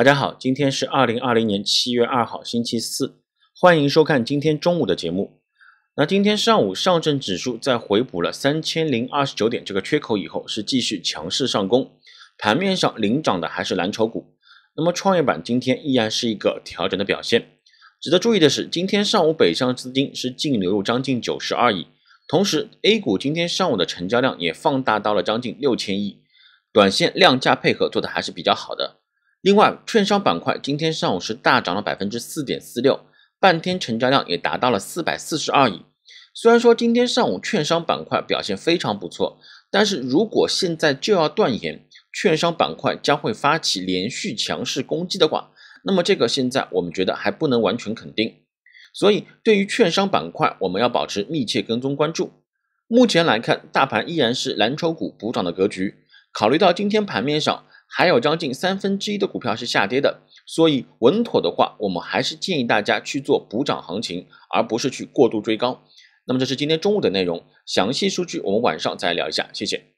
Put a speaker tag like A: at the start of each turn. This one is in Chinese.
A: 大家好，今天是二零二零年七月二号，星期四，欢迎收看今天中午的节目。那今天上午，上证指数在回补了三千零二十九点这个缺口以后，是继续强势上攻。盘面上领涨的还是蓝筹股。那么创业板今天依然是一个调整的表现。值得注意的是，今天上午北上资金是净流入将近九十二亿，同时 A 股今天上午的成交量也放大到了将近六千亿，短线量价配合做的还是比较好的。另外，券商板块今天上午是大涨了百分之四点四六，半天成交量也达到了四百四十二亿。虽然说今天上午券商板块表现非常不错，但是如果现在就要断言券商板块将会发起连续强势攻击的话，那么这个现在我们觉得还不能完全肯定。所以，对于券商板块，我们要保持密切跟踪关注。目前来看，大盘依然是蓝筹股补涨的格局。考虑到今天盘面上，还有将近三分之一的股票是下跌的，所以稳妥的话，我们还是建议大家去做补涨行情，而不是去过度追高。那么这是今天中午的内容，详细数据我们晚上再聊一下，谢谢。